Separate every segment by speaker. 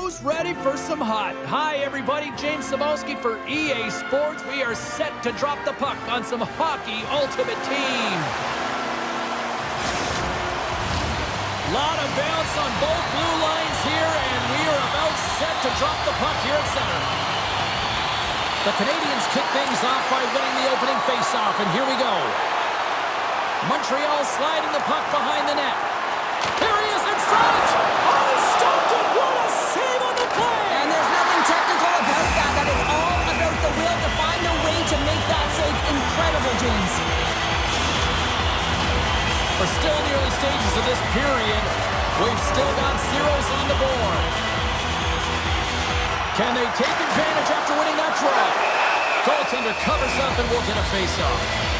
Speaker 1: Who's ready for some hot? Hi, everybody. James Cybulski for EA Sports. We are set to drop the puck on some hockey ultimate team. Lot of bounce on both blue lines here, and we are about set to drop the puck here at center. The Canadiens kick things off by winning the opening faceoff, and here we go. Montreal sliding the puck behind the net.
Speaker 2: Incredible, James.
Speaker 1: We're still in the early stages of this period. We've still got zeros on the board. Can they take advantage after winning that draw? Goaltender covers up and we'll get a face-off.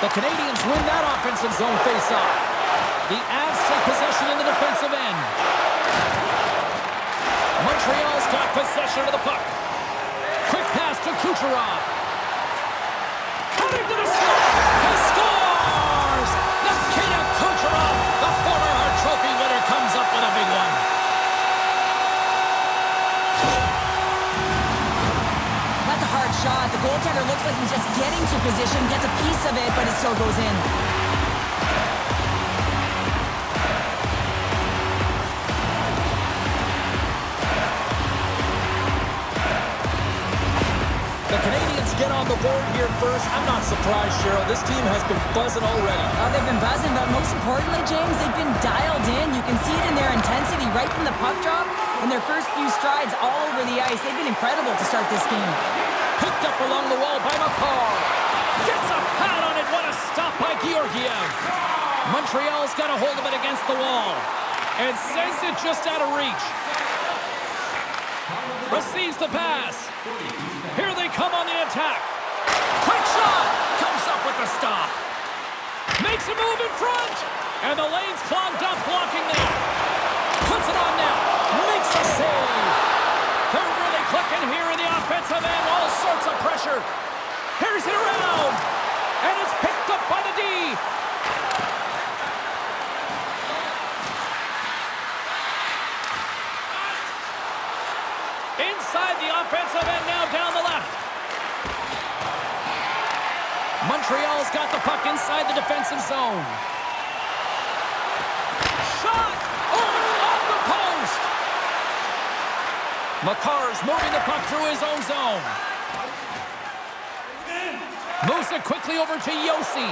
Speaker 1: The Canadiens win that offensive zone faceoff. The Avs take possession in the defensive end. Montreal's got possession of the puck. Quick pass to Kucherov. The
Speaker 2: goaltender looks like he's just getting to position, gets a piece of it, but it still goes in.
Speaker 1: The Canadiens get on the board here first. I'm not surprised, Cheryl. This team has been buzzing already.
Speaker 2: Oh, they've been buzzing, but most importantly, James, they've been dialed in. You can see it in their intensity right from the puck drop and their first few strides all over the ice. They've been incredible to start this game.
Speaker 1: Picked up along the wall by Makar. Gets a pad on it. What a stop by Georgiev. Montreal's got a hold of it against the wall and sends it just out of reach. Receives the pass. Here they come on the attack. Quick shot. Comes up with the stop. Makes a move in front. And the lane's clogged up blocking that. Puts it on net. Makes a save. They're really clicking here offensive end. All sorts of pressure. Here's it around. And it's picked up by the D. Inside the offensive end now down the left. Montreal's got the puck inside the defensive zone. Shot! Over off the post! Makar's moving the puck through his own zone. Moves it quickly over to Josi.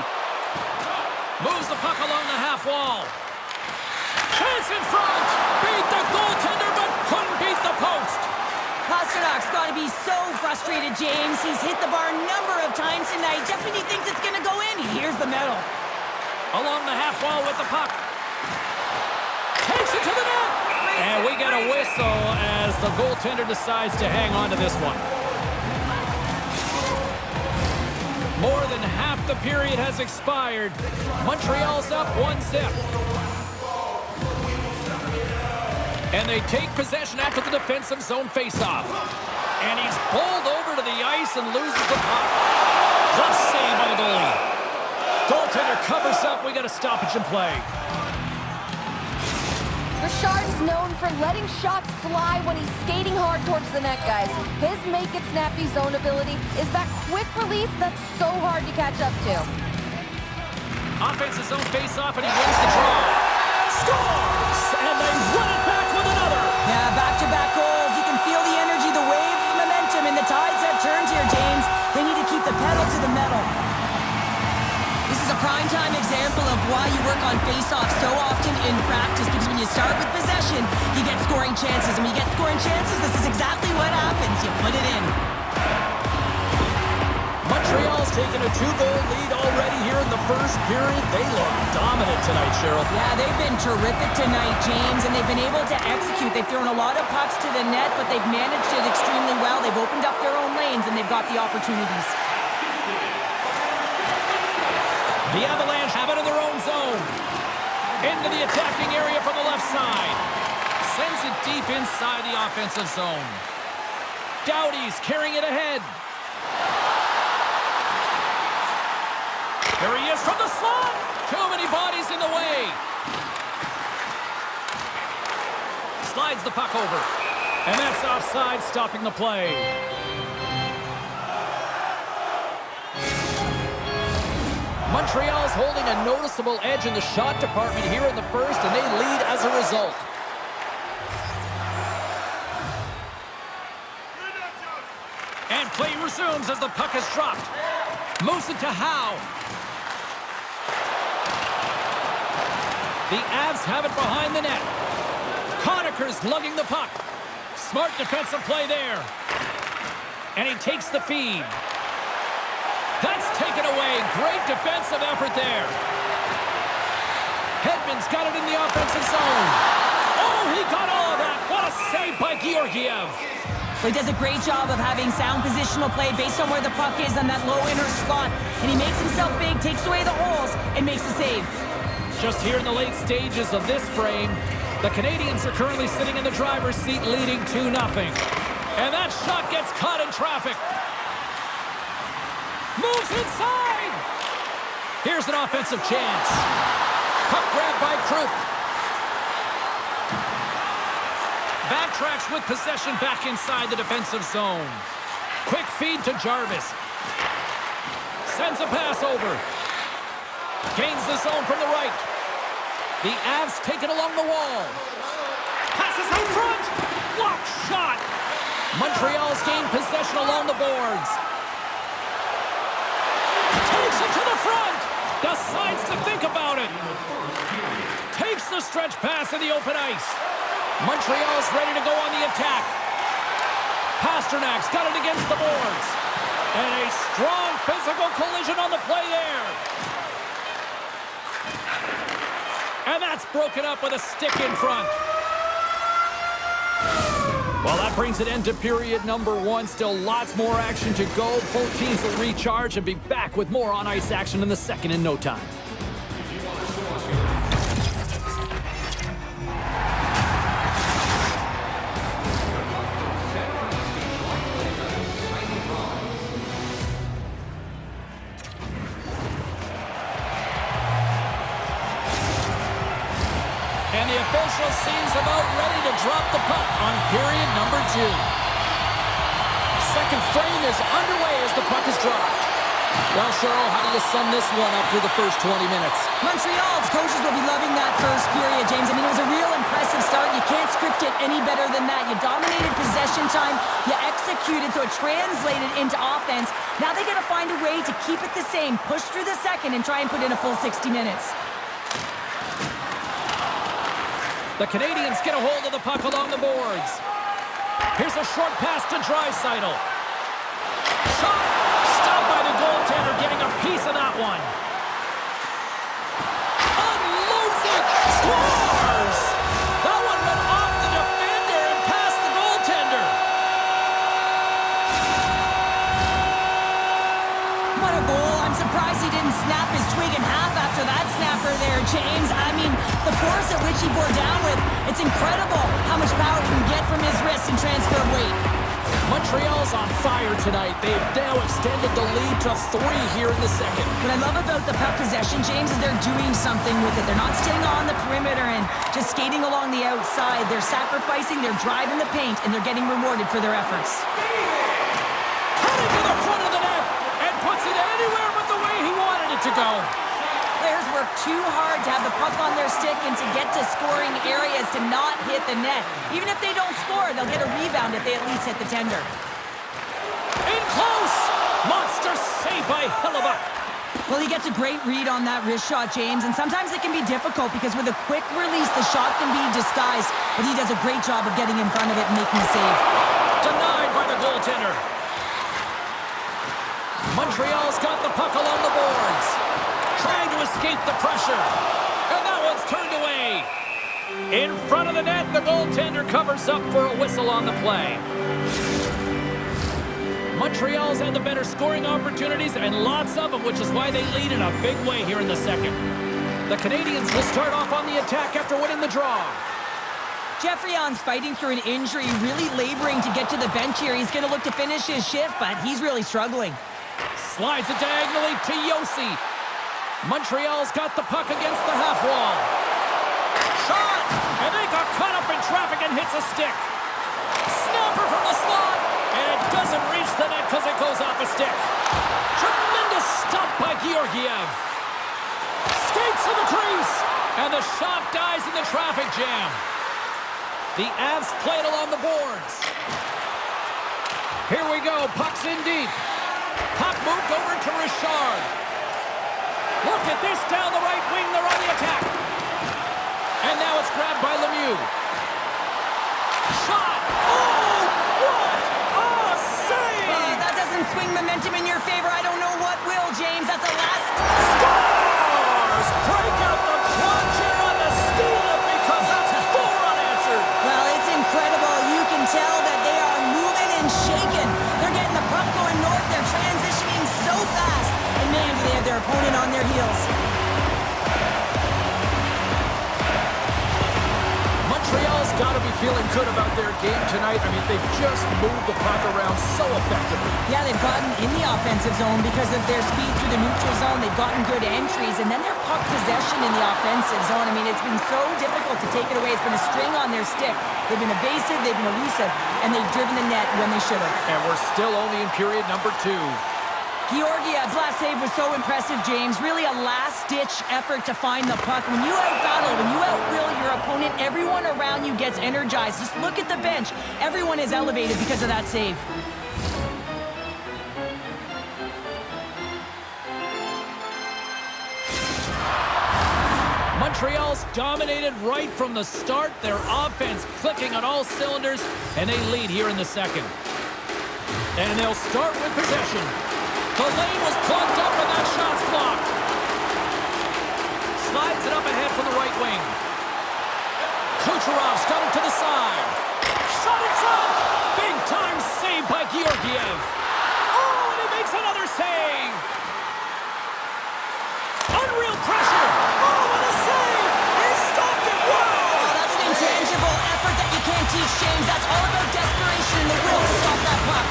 Speaker 1: Moves the puck along the half wall. Chance in front! Beat the goaltender, but couldn't beat the post.
Speaker 2: Pastrnak's got to be so frustrated, James. He's hit the bar a number of times tonight. Just when he thinks it's going to go in, here's the metal.
Speaker 1: Along the half wall with the puck. Takes it to the net. And we get a whistle as the goaltender decides to hang on to this one. More than half the period has expired. Montreal's up one zip. And they take possession after the defensive zone faceoff. And he's bowled over to the ice and loses the puck. Tough save by the goalie. Goaltender covers up. We got a stoppage in play.
Speaker 3: Richard is known for letting shots fly when he's skating hard towards the net, guys. His make-it-snappy zone ability is that quick release that's so hard to catch up to.
Speaker 1: Offensive zone face-off, and he wins the draw. Scores! And they run it
Speaker 2: you work on face-off so often in practice, because when you start with possession, you get scoring chances. And when you get scoring chances, this is exactly what happens. You put it in.
Speaker 1: Montreal's taken a two-goal lead already here in the first period. They look dominant tonight, Cheryl.
Speaker 2: Yeah, they've been terrific tonight, James, and they've been able to execute. They've thrown a lot of pucks to the net, but they've managed it extremely well. They've opened up their own lanes, and they've got the opportunities.
Speaker 1: The Avalanche have it in their own zone. Into the attacking area from the left side. Sends it deep inside the offensive zone. Doughty's carrying it ahead. Here he is from the slot. Too many bodies in the way. Slides the puck over. And that's offside, stopping the play. Montreal's holding a noticeable edge in the shot department here in the first, and they lead as a result. And play resumes as the puck is dropped. Moves it to Howe. The Avs have it behind the net. Conacher's lugging the puck. Smart defensive play there. And he takes the feed. Away. Great defensive effort there. Hedman's got it in the offensive zone. Oh, he got all of that. What a save by Georgiev.
Speaker 2: So he does a great job of having sound positional play based on where the puck is on that low inner slot. And he makes himself big, takes away the holes, and makes the save.
Speaker 1: Just here in the late stages of this frame, the Canadiens are currently sitting in the driver's seat leading 2-0. And that shot gets caught in traffic. Moves inside! Here's an offensive chance. Puck grab by Krupp. Backtracks with possession back inside the defensive zone. Quick feed to Jarvis. Sends a pass over. Gains the zone from the right. The Avs take it along the wall. Passes out front. Block shot. Montreal's gained possession along the boards. Decides to think about it. Takes the stretch pass in the open ice. Montreal's ready to go on the attack. Pastrnak's got it against the boards. And a strong physical collision on the play there. And that's broken up with a stick in front. Well, that brings it into period number one. Still lots more action to go. Both teams will recharge and be back with more on-ice action in the second in no time. Second frame is underway as the puck is dropped. Well, Cheryl, how do you sum this one up through the first 20 minutes?
Speaker 2: Montreal's coaches will be loving that first period, James. I mean, it was a real impressive start. You can't script it any better than that. You dominated possession time. You executed, so it translated into offense. Now they got to find a way to keep it the same, push through the second, and try and put in a full 60 minutes.
Speaker 1: The Canadiens get a hold of the puck along the boards. Here's a short pass to Draisaitl. Shot! Stopped by the goaltender, getting a piece of that one. Unloads it! Scores! That one went off the defender and past the goaltender.
Speaker 2: What a goal. I'm surprised he didn't snap his twig in half after that snapper there, James. I mean, the force at which he bore down with, it's incredible how much power he can get from his wrists and transfer weight.
Speaker 1: Montreal's on fire tonight. They've now extended the lead to three here in the second.
Speaker 2: What I love about the puck possession, James, is they're doing something with it. They're not staying on the perimeter and just skating along the outside. They're sacrificing, they're driving the paint, and they're getting rewarded for their efforts.
Speaker 1: Cutting to the front of the net and puts it anywhere but the way he wanted it to go.
Speaker 2: Work too hard to have the puck on their stick and to get to scoring areas to not hit the net. Even if they don't score, they'll get a rebound if they at least hit the tender.
Speaker 1: In close! Monster save by Hellebuyck.
Speaker 2: Well, he gets a great read on that wrist shot, James, and sometimes it can be difficult because with a quick release, the shot can be disguised, but he does a great job of getting in front of it and making the save.
Speaker 1: Denied by the goaltender. Montreal's got the puck along the boards. Trying to escape the pressure. And that one's turned away. In front of the net, the goaltender covers up for a whistle on the play. Montreal's had the better scoring opportunities and lots of them, which is why they lead in a big way here in the second. The Canadiens will start off on the attack after winning the draw.
Speaker 2: Geoffrion's fighting through an injury, really laboring to get to the bench here. He's going to look to finish his shift, but he's really struggling.
Speaker 1: Slides it diagonally to Josi. Montreal's got the puck against the half wall. Shot! And they got caught up in traffic and hits a stick. Snapper from the slot. And it doesn't reach the net because it goes off a stick. Tremendous stop by Georgiev. Skates to the crease. And the shot dies in the traffic jam. The Avs play it along the boards. Here we go. Puck's in deep. Puck moved over to Richard. Look at this down the right wing. They're on the attack. And now it's grabbed by Lemieux. Shot! Oh, what a save!
Speaker 2: Uh, that doesn't swing momentum in your favor. I don't know what will, James. That's a last...
Speaker 1: because
Speaker 2: of their speed through the neutral zone. They've gotten good entries, and then their puck possession in the offensive zone. I mean, it's been so difficult to take it away. It's been a string on their stick. They've been evasive, they've been elusive, and they've driven the net when they should have.
Speaker 1: And we're still only in period number two.
Speaker 2: Georgiev's last save was so impressive, James. Really a last-ditch effort to find the puck. When you out-battle, when you outwill your opponent, everyone around you gets energized. Just look at the bench. Everyone is elevated because of that save.
Speaker 1: Montreal's dominated right from the start. Their offense clicking on all cylinders, and they lead here in the second. And they'll start with possession. The lane was plugged up and that shot's blocked. Slides it up ahead from the right wing. Kucherov's got it to the side. Shot in front. Big time save by Georgiev. Oh, and he makes another save. Unreal pressure.
Speaker 2: James. That's all about desperation and the will to stop that puck.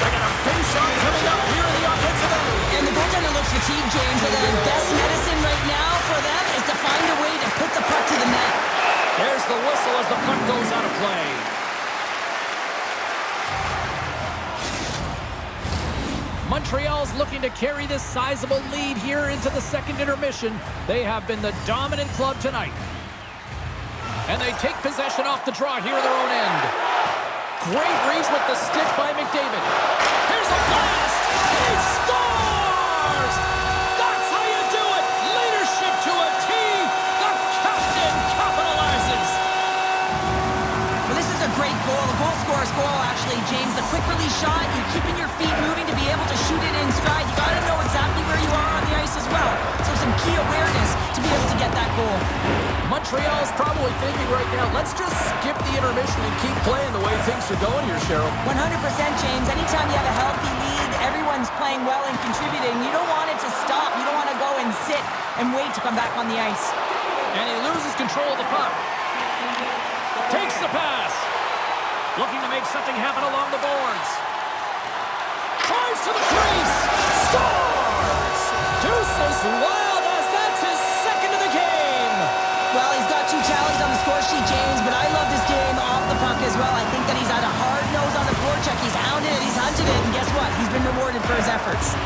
Speaker 1: They got a face-off coming up here in the offensive end.
Speaker 2: And the goaltender looks fatigued, James. And the best medicine right now for them is to find a way to put the puck to the net.
Speaker 1: There's the whistle as the puck goes out of play. Montreal's looking to carry this sizable lead here into the second intermission. They have been the dominant club tonight. And they take possession off the draw here at their own end. Great reach with the stick by McDavid. Here's a blast! He scores! That's how you do it! Leadership to a T! The captain capitalizes!
Speaker 2: Well, this is a great goal, a goal scorer's goal, actually, James. The quick release shot, You're keeping your feet moving to be able to shoot it in stride. You got to know exactly where you are on the ice as well. So some key awareness to be able to get that goal.
Speaker 1: Montreal's probably thinking right now, let's just skip the intermission and keep playing the way things are going here, Cheryl.
Speaker 2: 100%, James. Anytime you have a healthy lead, everyone's playing well and contributing. You don't want it to stop. You don't want to go and sit and wait to come back on the ice.
Speaker 1: And he loses control of the puck. Takes the pass. Looking to make something happen along the boards. Tries to the crease. Scores! Deuces wild
Speaker 2: it, and guess what? He's been rewarded for his efforts.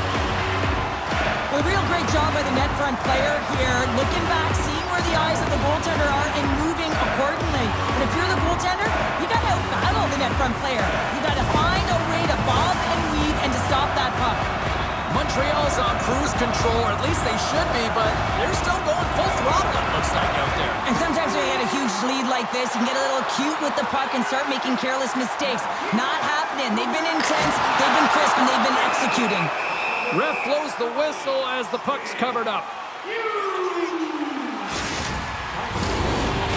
Speaker 2: A real great job by the net front player here, looking back, seeing where the eyes of the goaltender are, and moving accordingly. And if you're the goaltender, you got to outbattle the net front player. You got to find a way to bob and weave and to stop that puck.
Speaker 1: Montreal's on cruise control, or at least they should be, but they're still going full throttle, it looks like, out there.
Speaker 2: And sometimes when you get a huge lead like this, you can get a little cute with the puck and start making careless mistakes. Not happening. They've been intense, they've been crisp, and they've been executing.
Speaker 1: Ref blows the whistle as the puck's covered up.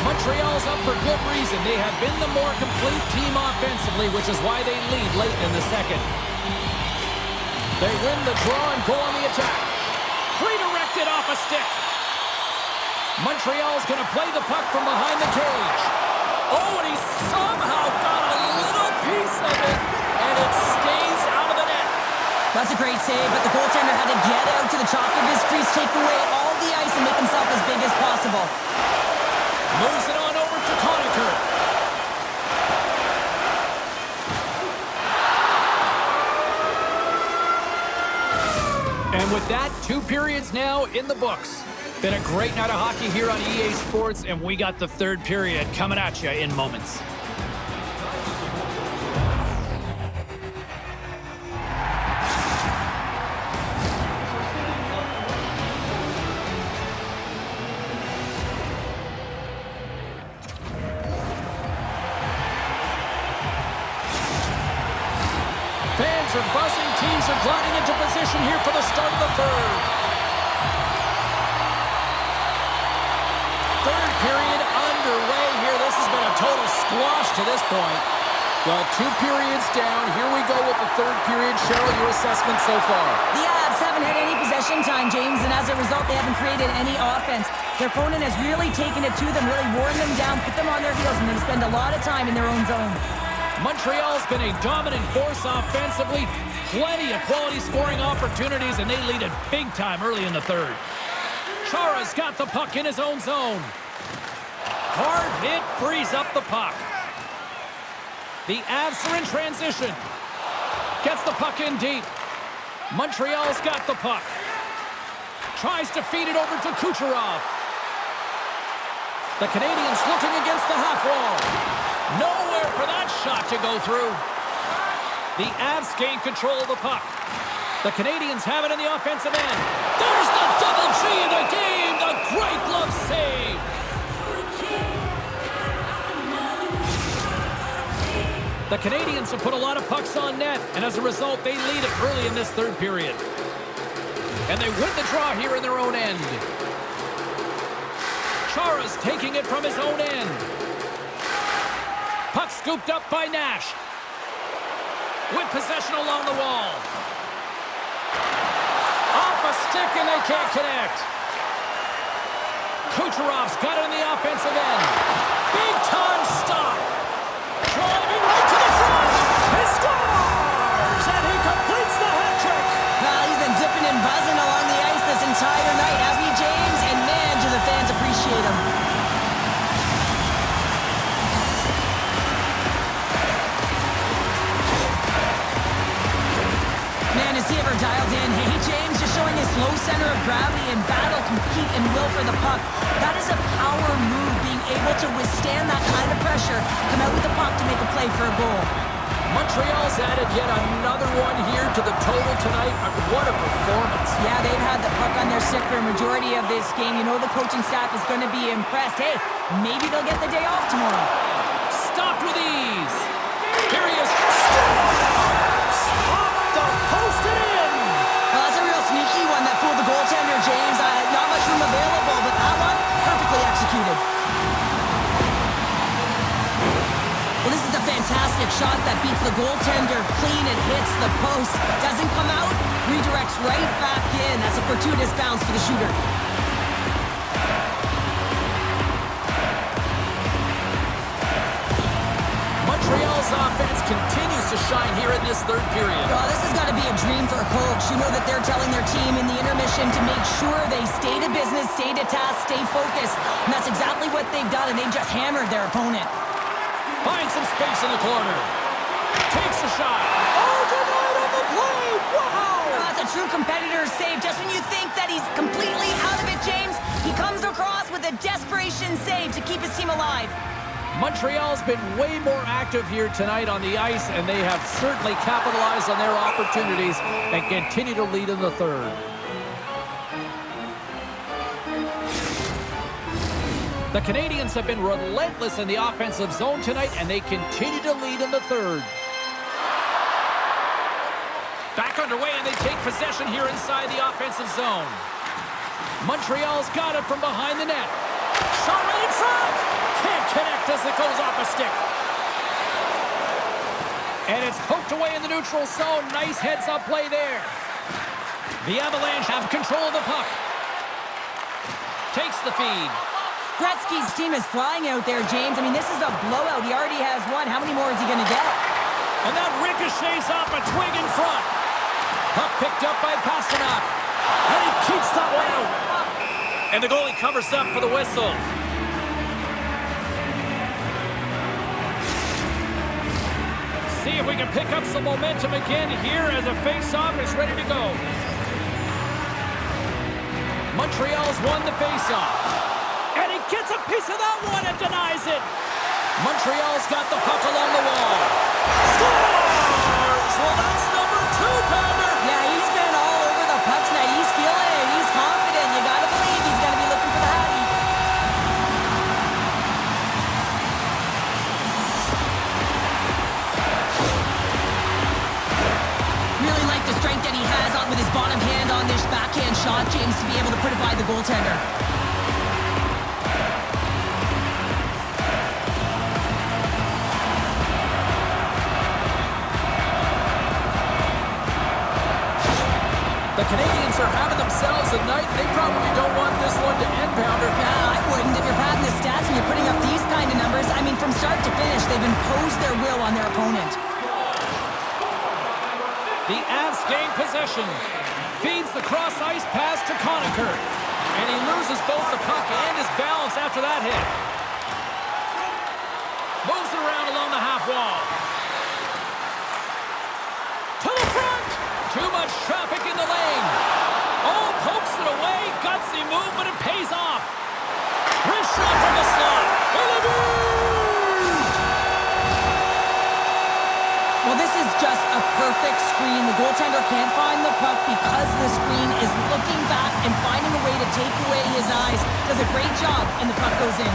Speaker 1: Montreal's up for good reason. They have been the more complete team offensively, which is why they lead late in the second. They win the draw and go on the attack. Redirected off a stick. Montreal's going to play the puck from behind the cage. Oh, and he somehow got a piece of it, and it stays out of the net.
Speaker 2: That's a great save, but the goaltender had to get out to the top of his crease, take away all the ice, and make himself as big as possible.
Speaker 1: Moves it on over to Conacher. And with that, two periods now in the books. Been a great night of hockey here on EA Sports, and we got the third period coming at you in moments. Teams are gliding into position here for the start of the third. Third period underway here. This has been a total squash to this point. Well, two periods down. Here we go with the third period. Cheryl, your assessment so far.
Speaker 2: The Avs haven't had any possession time, James, and as a result, they haven't created any offense. Their opponent has really taken it to them, really worn them down, put them on their heels, and they spend a lot of time in their own zone.
Speaker 1: Montreal's been a dominant force offensively. Plenty of quality scoring opportunities, and they lead it big time early in the third. Chara's got the puck in his own zone. Hard hit frees up the puck. The Avs are in transition. Gets the puck in deep. Montreal's got the puck. Tries to feed it over to Kucherov. The Canadiens looking against the half wall. Nowhere for that shot to go through. The Avs gain control of the puck. The Canadiens have it in the offensive end. There's the double G in the game. The great glove save. The Canadiens have put a lot of pucks on net, and as a result, they lead it early in this third period. And they win the draw here in their own end. Chara's taking it from his own end. Scooped up by Nash. With possession along the wall. Off a stick and they can't connect. Kucherov's got it in the offensive end.
Speaker 2: Center of gravity and battle, compete, and will for the puck. That is a power move, being able to withstand that kind of pressure, come out with the puck to make a play for a goal.
Speaker 1: Montreal's added yet another one here to the total tonight. What a performance.
Speaker 2: Yeah, they've had the puck on their stick for a majority of this game. You know the coaching staff is going to be impressed. Hey, maybe they'll get the day off tomorrow. Shot that beats the goaltender clean and hits the post. Doesn't come out, redirects right back in. That's a fortuitous bounce for the shooter.
Speaker 1: Montreal's offense continues to shine here in this third period.
Speaker 2: Oh, this has got to be a dream for a coach. You know that they're telling their team in the intermission to make sure they stay to business, stay to task, stay focused. And that's exactly what they've done, and they've just hammered their opponent.
Speaker 1: Finds some space in the corner. Takes a shot. Oh, denied on the play. Wow.
Speaker 2: That's a true competitor's save. Just when you think that he's completely out of it, James, he comes across with a desperation save to keep his team alive.
Speaker 1: Montreal's been way more active here tonight on the ice, and they have certainly capitalized on their opportunities and continue to lead in the third. The Canadiens have been relentless in the offensive zone tonight, and they continue to lead in the third. Back underway, and they take possession here inside the offensive zone. Montreal's got it from behind the net. Shot right in front! Can't connect as it goes off a stick. And it's poked away in the neutral zone. Nice heads-up play there. The Avalanche have control of the puck. Takes the feed.
Speaker 2: Gretzky's team is flying out there, James. I mean, this is a blowout. He already has one. How many more is he going to get?
Speaker 1: And that ricochets off a twig in front. Puck picked up by Pastrnak. And he keeps that one out. And the goalie covers up for the whistle. See if we can pick up some momentum again here as a face-off is ready to go. Montreal's won the face-off. And he gets a piece of that one and denies it. Montreal's got the puck along the wall. Scores! Well, that's number two, Pounder.
Speaker 2: Yeah, he's been all over the puck tonight. He's feeling it. He's confident. You got to believe he's going to be looking for the Hattie. Really like the strength that he has on with his bottom hand on this backhand shot, James, to be able to put it by the goaltender.
Speaker 1: Canadiens are having themselves a night. They probably don't want this one to end, Pounder.
Speaker 2: Yeah, I wouldn't. If you're padding the stats and you're putting up these kind of numbers, I mean, from start to finish, they've imposed their will on their opponent.
Speaker 1: The Avs gain possession. Feeds the cross-ice pass to Conacher. And he loses both the puck and his balance after that hit. Moves it around along the half wall. To the front! Too much traffic in the lane. Oh, pokes it away. Gutsy move, but it pays off. Wrist shot from the slot.
Speaker 2: Well, this is just a perfect screen. The goaltender can't find the puck because the screen is looking back and finding a way to take away his eyes. Does a great job, and the puck goes in.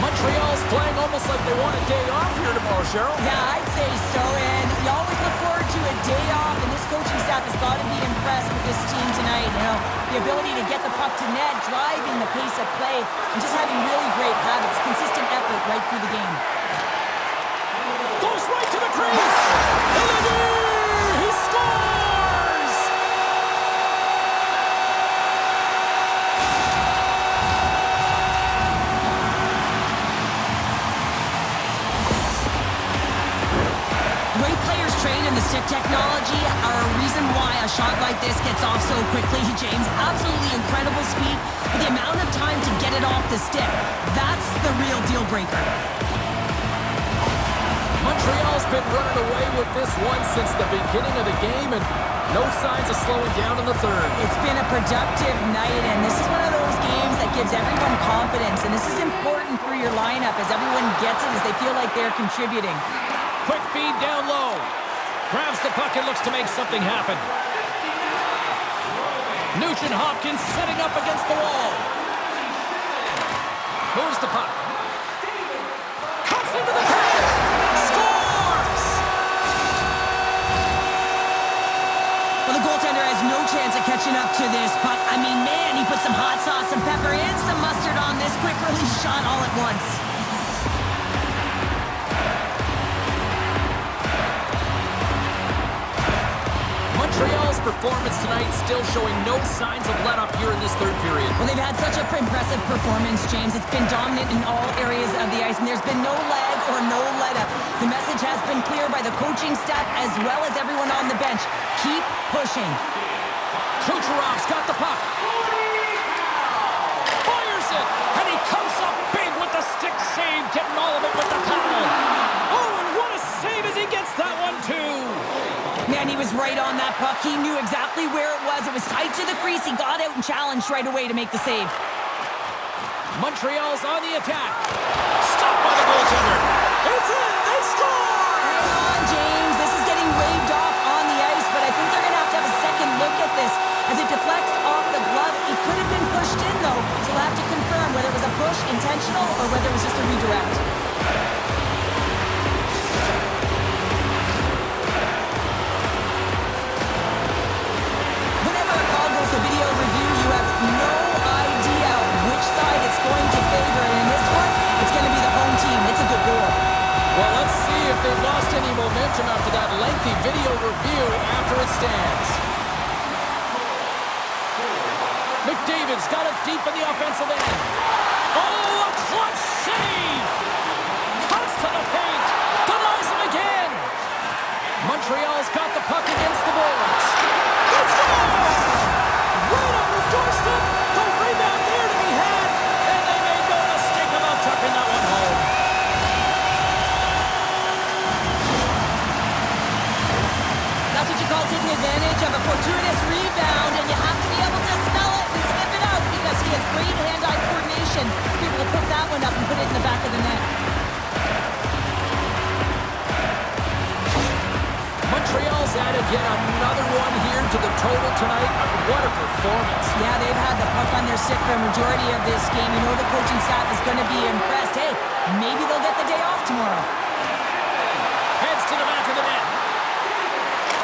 Speaker 1: Montreal's playing almost like they want a day off here Cheryl.
Speaker 2: Yeah, I'd say so, and you always look forward to a day off, and this coaching staff has got to be impressed with this team tonight. You know, the ability to get the puck to net, driving the pace of play, and just having really great habits, consistent effort right through the game.
Speaker 1: Goes right to the crease. Hillady!
Speaker 2: Stick technology are a reason why a shot like this gets off so quickly, James. Absolutely incredible speed, but the amount of time to get it off the stick, that's the real deal breaker.
Speaker 1: Montreal's been running away with this one since the beginning of the game, and no signs of slowing down in the third.
Speaker 2: It's been a productive night, and this is one of those games that gives everyone confidence, and this is important for your lineup as everyone gets it, as they feel like they're contributing.
Speaker 1: Quick feed down low. Grabs the puck and looks to make something happen. Nugent Hopkins setting up against the wall. Moves the puck. Cuts into the pass. Scores!
Speaker 2: Well, the goaltender has no chance of catching up to this puck. I mean, man, he put some hot sauce, some pepper, and some mustard on this quick release shot all at once.
Speaker 1: Performance tonight still showing no signs of let up here in this third period.
Speaker 2: Well, they've had such a impressive performance, James. It's been dominant in all areas of the ice, and there's been no lag or no let up. The message has been clear by the coaching staff as well as everyone on the bench. Keep pushing.
Speaker 1: Kucherov's got the puck. Fires it, and he comes up big with the stick save, getting all of it with the paddle. Oh, and what a save as he gets that one, too.
Speaker 2: Man, he was right on that puck. He knew exactly where it was. It was tight to the crease. He got out and challenged right away to make the save.
Speaker 1: Montreal's on the attack. Stopped by the goaltender. It's in. They score!
Speaker 2: Hang on, James. This is getting waved off on the ice, but I think they're going to have to have a second look at this. As it deflects off the glove, it could have been pushed in, though. So we'll have to confirm whether it was a push intentional or whether it was just a redirect.
Speaker 1: Well, let's see if they've lost any momentum after that lengthy video review after it stands. McDavid's got it deep in the offensive end. Oh, a clutch save! Cuts to the paint. Denies him again. Montreal's got to
Speaker 2: pick that one up and put it in the back of the net.
Speaker 1: Montreal's added yet another one here to the total tonight. What a performance.
Speaker 2: Yeah, they've had the puck on their stick for a majority of this game. You know the coaching staff is going to be impressed. Hey, maybe they'll get the day off tomorrow.
Speaker 1: Heads to the back of the net.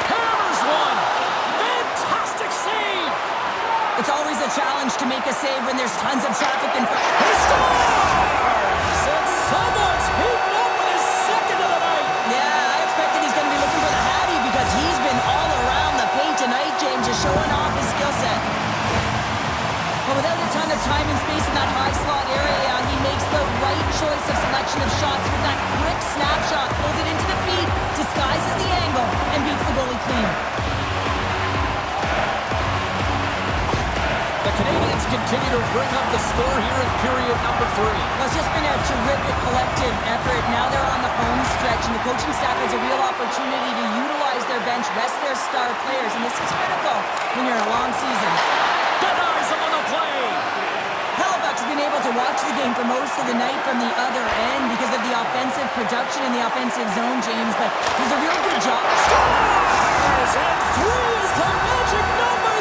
Speaker 1: Hammers one. Fantastic save.
Speaker 2: It's always a challenge to make a save when there's tons of traffic in front. Space in that high slot area, he makes the right choice of selection of shots with that quick snapshot, pulls it into the feet, disguises the angle, and beats the goalie clean.
Speaker 1: The Canadiens continue to bring up the score here in period number three.
Speaker 2: Well, it's just been a terrific collective effort. Now they're on the home stretch, and the coaching staff has a real opportunity to utilize their bench, rest their star players, and this is critical when you're in a long season.
Speaker 1: Denies him on the play.
Speaker 2: Halifax has been able to watch the game for most of the night from the other end because of the offensive production in the offensive zone, James, but there's a real good job.
Speaker 1: Scores! And three is the magic number.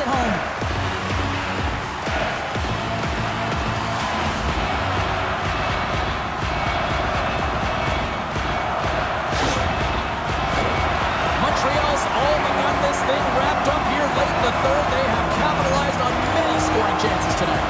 Speaker 2: It home.
Speaker 1: Montreal's all but got this thing wrapped up here late in the third. They have capitalized on many scoring chances tonight.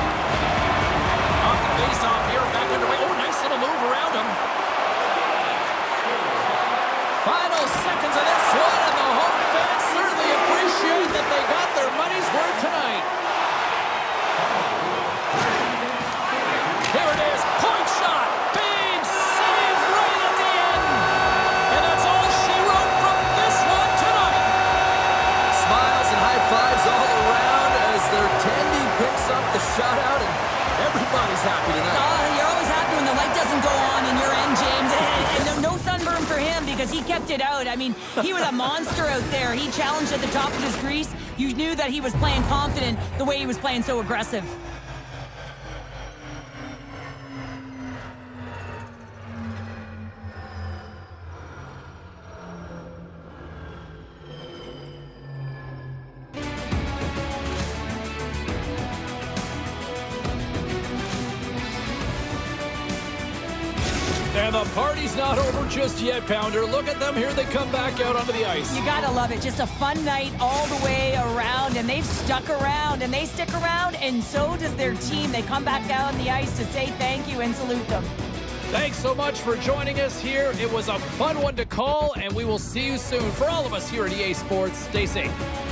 Speaker 2: Playing so aggressive.
Speaker 1: And the party's not over just yet, Pounder. Look at them. Here they come back out onto the ice.
Speaker 2: You gotta love it. Just a fun night all the way around, and they've stuck around, and they stick around, and so does their team. They come back out on the ice to say thank you and salute them.
Speaker 1: Thanks so much for joining us here. It was a fun one to call, and we will see you soon. For all of us here at EA Sports, stay safe.